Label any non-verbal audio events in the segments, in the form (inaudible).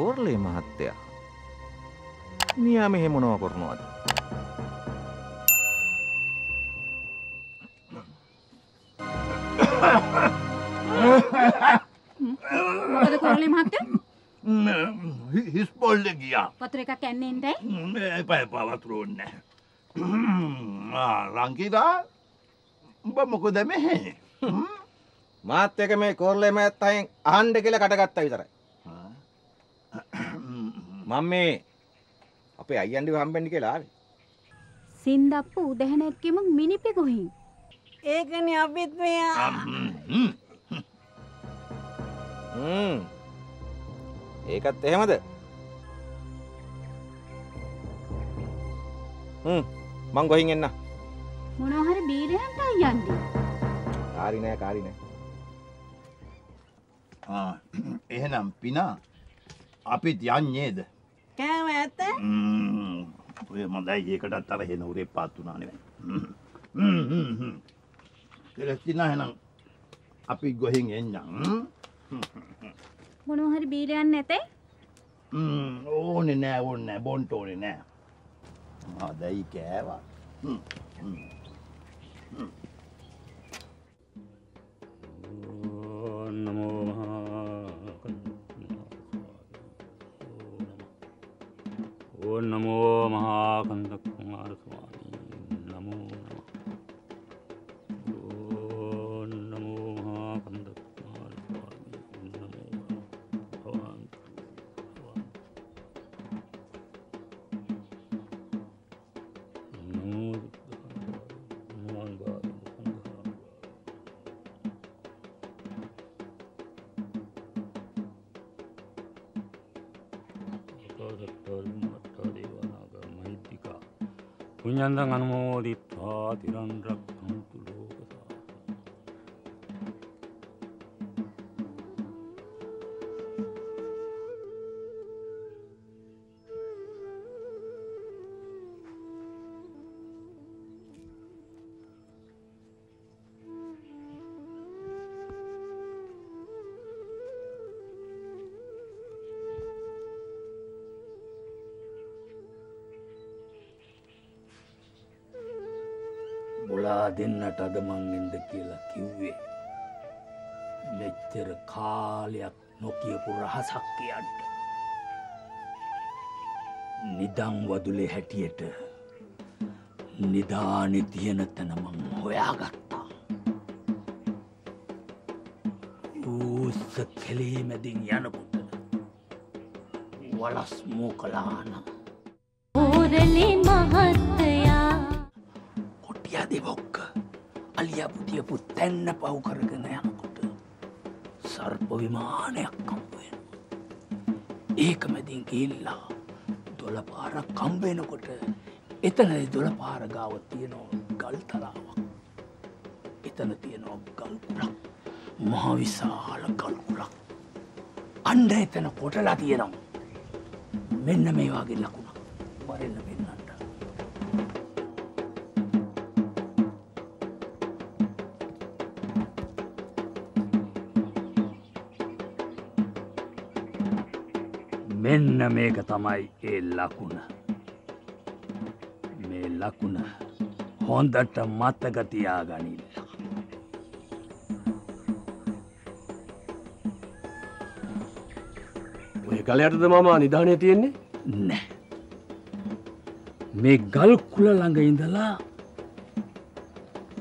කෝර්ලේ මහත්තයා. මියා මෙහෙ මොනව කරනවාද? මොකද කොරලේ මහත්තයා? හිස්පොල්ල ගියා වතුර එකක් යන්නේ නැන්දයි? එපා එපා වතුර ඕන්න ලංකිදා උඹ මොකද මෙහෙ මාත් එක මේ කෝර්ලේ මහත්තයෙන් අහන්න කියලා කටගත්තා විතරයි. මම මේ අපේ අයියන්ඩි හම්බෙන්න කියලා ආවේ. සින්දප්පු උදැහැනෙක්කෙම මිනිපි කොහින්? ඒකනේ අපිත් මෙයා හ්ම්. ඒකත් එහෙමද? හ්ම්. මං ගොහින් එන්න. මොනවා හරි බීරයන්ට යන්නේ. කාරි නෑ කාරි නෑ. එහෙනම් පිනා අපිත් යන්නේද කෑම ඇත ඔය මදයි ඒකටත් අර හෙන උරේ පාත්තුනානෙව කෙලස්තිනා හෙනම් අපි ගොහින් එන්නම්. මොනවා හරි බීරයන් නැතේ? ඕනෙ නෑ ඕන්න බොන්ට ඕනෙ නෑ. මදයි කෑවා. නමෝ नमो महाकंद कुमार स्वामी 분연당 한모 리파 디란락 බොලා දෙන්නට අද මංගෙන්ද කියලා කිව්වේ. මෙච්චර කාලයක් නොකියපු රහසක් කියන්න. නිදං වදුලේ හැටියට නිධානි තියෙන තැන මං හොයාගත්තා. ඌස්ස කෙලේ මැදින් යනකොට වලස් මූ කලානම් කෝරළේ මහත්තයා කොටිය දෙබොක්ක අලිය පුතියපු තැන්න පව් කරගෙන යනකොට සර්ප විමානයක් කම්පුවෙන. ඒක මැදින් ගිල්ලා දොළ පාරක් කම්බෙනකොට එතන දොළ පාරගාව තියෙනෝ ගල් තලාවක්. එතන තියෙනෝ ගල්කුලක් මහවිශාල ගල්කුලක්. අන්ඩ එතන කොටලා තියෙනවා. මෙන්න මේ වගේ ලකුණක් වරෙන්න වෙන්නට. මෙන්න මේක තමයි ඒ ලකුණ. මේ ලකුණ හොන්දට මත්තගතියා ගනිල්ල. ඔය ගලයටද මම නිධානය තියෙන්නේ නෑ. මේ ගල් කුල ළඟ ඉඳලා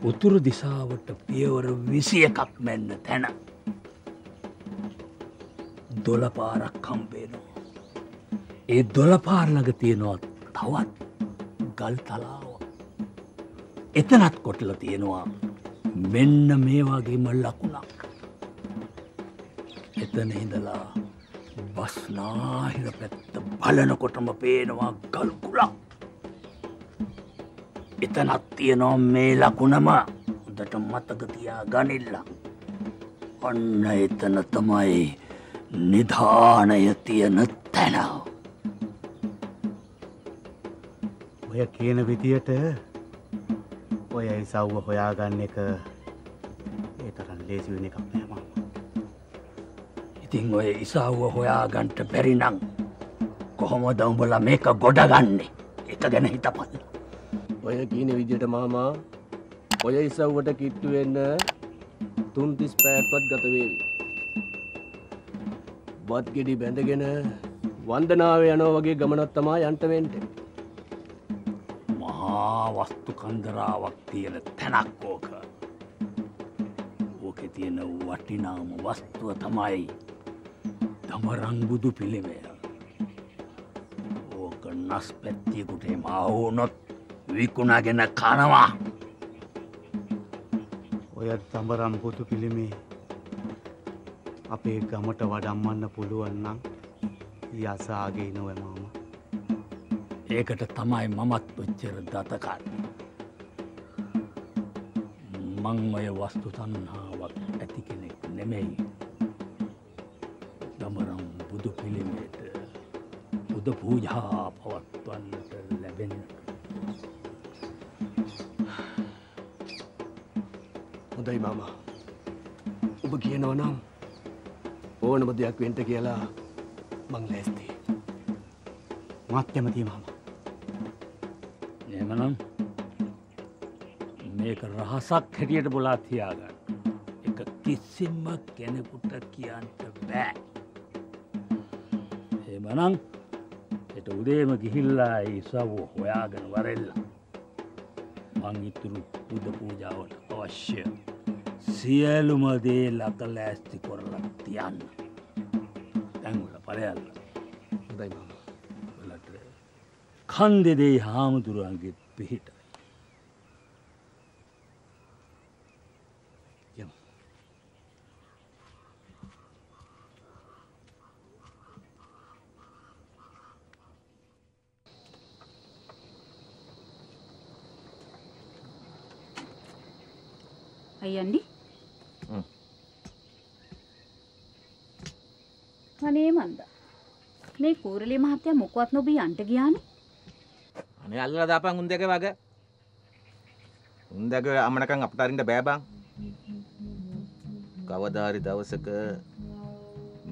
උතුරු දිසාවට පියවර විසි එකක් මෙන්න තැන. දොළපාරක් කම්පේනවා. ඒ දොළපාරලඟ තියෙනවා තවත් ගල් තලාව. එතනත් කොටල තියෙනවා මෙන්න මේ වගේම ලකුණක්. එතන ඉඳලා බස්නාහිර පැත්ත බලනකොටම පේනවා ගල්කුලක්. එතනත් තියෙනවා මේ ලකුණම හොඳට මතකතියා ගනිල්ල. ඔන්න එතන තමයි නිධානය තියෙන තැනාව. ඔය කියන විදියට ඔය ඉසව්ව හොයාගන්න එක ඒ තරන් ලේසි වෙන එකක් නෑම ඉතිං ඔය ඉසාහුව හොයාගන්ට බැරිනං කොහොමද උඹල මේක ගොඩගන්නේ එක ගැන හිතපල් ඔය කියන විදියට මාමා ඔය ඉසව්වට කිට්ටුවෙන්න තුන් තිස් පෑත්පත් ගතවේවි. බත් ගෙඩි බැඳගෙන වන්දනාව යනෝ වගේ ගමනත් තමා යන්ටවෙන්ට. මහා වස්තු කන්දරාවක් තියෙන තැනක් ඕක. ඕක තියෙන වටිනාම වස්තුව තමයි තමරංබුදු පිළිමය ඕක නස් පැත්තියකුටේ මහවුනොත් විකුණගෙන කනවා. ඔය තඹරම් පුතු පිළිමේ අපේ ගමට වඩම්මන්න පුළුවන්නම් යසාගේ නොව මාම. ඒකට තමයි මමත් ඔච්චර දතකත් මං ඔය වස්තු තන්හාාවක් ඇති කෙනෙක් නෙමෙයි දමරම් බුදු පිළිමයට බුද පූජා පවත්වන්නට ලැබෙන හොඳයි මාමා. ඔබ කියනවනම් ඕනම දෙයක් වෙන්ට කියලා මං ලැස්තේ. මත් කැමති මාම. එමනම් මේක රහසක් හැටියට බොලා තියාගන්න එක කිසිම්ම කෙනෙකුට කියන්ට බෑ එමනං එට උදේම ගිහිල්ලා ඉසව් හොයාගෙන වරෙල්ල මංගිතුරු පුද පූජාවට අවශ්‍ය සියලුමදේ ලත ලෑස්ති කොරලක් තියන්න තැංගුල පලයල්ල හොඳයි මාමා. වලට කන්දෙදේ හාමුදුරුවන්ගේ පිහිට යමු. අයියන්ඩි. අනේ මන්ද මේ කූරලි මහත්තය මොකවත් නොබී අන්ට ගියාන අනේ අල්ල දාපන් උන් දෙක වගේ. උන් දෙක අමනකන් අපට අරින්ට බෑබං කවදාරි දවසක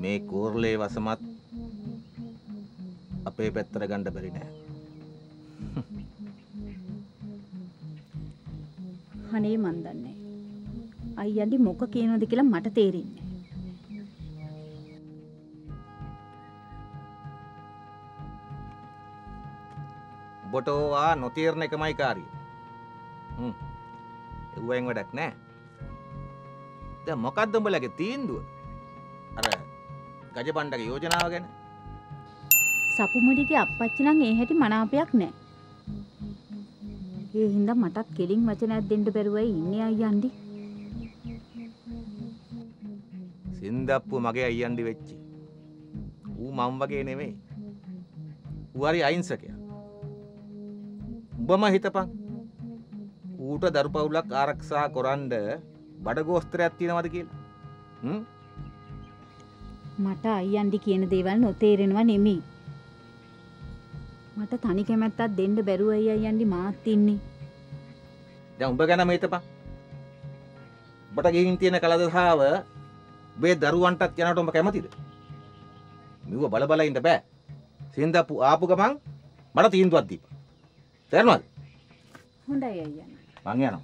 මේ කෝර්ලේ වසමත් අපේ පැත්තර ගණ්ඩ බැරි නෑ. (laughs) හනේ මන්දන්නේ අයියන්ඩි මොක කියනොද කියලා මට තේරෙන්නේ. බොටෝවා නොතීරණ එකමයි කාරිය එව්ුවෙන් වැඩක් නෑ. ද මොකක්දම්ඹලගේ තීන්දුව? අර ගජ පණ්ඩක යෝජනාව ගැන? සපුමඩිගේ අපච්චිනං ඒ හැටි මනාපයක් නෑ. ඒ හින්ද මටත් කෙලින් වචනයක් දෙන්න බැරුවයි ඉන්නේ අයියන්ඩි. සින්දප්පු මගේ අයියන්ඩි වෙච්චි. ඌ මං වගේ නෙමේ හරි අයින්සකය උඹම හිතපන්. ඌට දරු පවුලක් ආරක්ෂා කොරන්ඩ බඩගෝස්ත්‍රයක් තියෙනවද කියලා? මට අයියන්ඩි කියන දේවල් නොතේරෙනවා නෙමෙයි. මට තනි කැමැත්තත් දෙන්න බැරුව අයි අයියන්ඩි මාත් ඉන්නේ. දැන් උඹ ගැන හිතපන්. ඔබට ගිහින් තියෙන කලදසාව බේ දරුවන්ටත් යනට උඹ කැමතිද? මෙව බල බල ඉන්න බෑ. සින්දප්පු ආපු ගමන් මට තීන්දුවක් දීපන් තේරුණාද? හොඳයි අයියන්. මං යනවා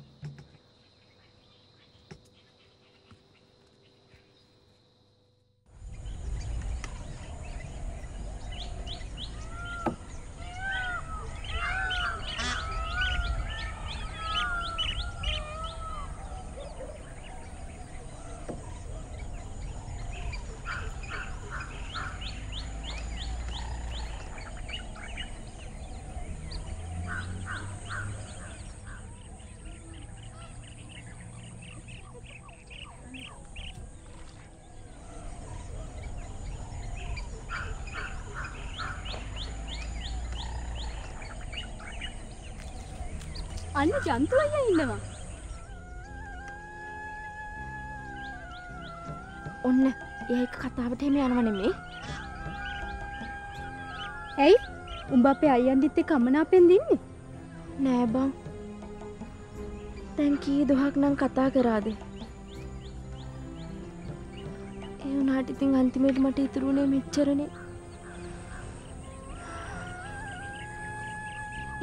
අන්න ජන්තු අයියා ඉන්නවා. ඔන්න ඒක කතාවට එහෙම යනව නෙමේ. ඇයි? උඹ අපේ අයියන්ඩිත් එක්ක කමනාපෙන් දින්නේ නෑ බං. දැන් කී දොහක් නම් කතා කරාද? ඒ වුණාට ඉතින් අන්තිමේට මට ඉතුරුනේ මෙච්චරනේ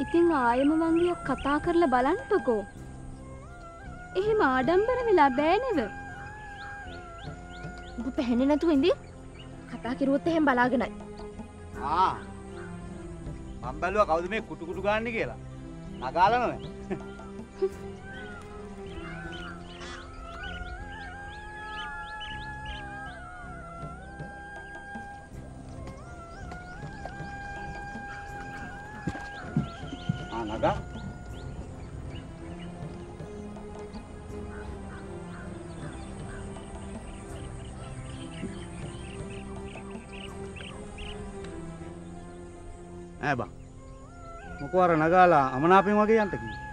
ඉතින් ආයම වංගියක් කතා කරලා බලන්නකෝ. එහෙම ආඩම්බර වෙලා බෑනෙව. ඔබ පැහෙන්නේ නැතුව ඉඳි. කතා කිරුවොත් එහෙම බලාගෙනයි. ආ. මම බැලුවා කවුද මේ කුටු කුටු ගන්න කියලා. නගාලනව ආ ඈ බා. මොකෝ අර නගාලා අමනාපෙන් වගේ යන්ට කිව්වේ